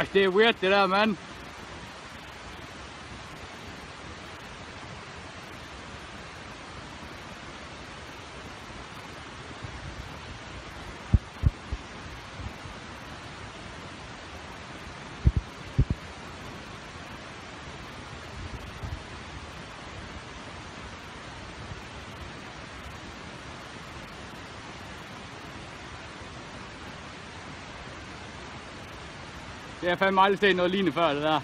I stay weird there, man. Det er fandme aldrig set noget lignende før, det der.